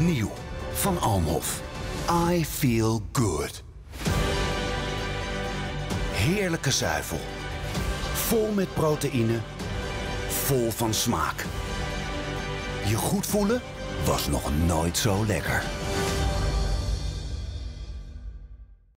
Nieuw van Almhof. I feel good. Heerlijke zuivel. Vol met proteïne. Vol van smaak. Je goed voelen was nog nooit zo lekker.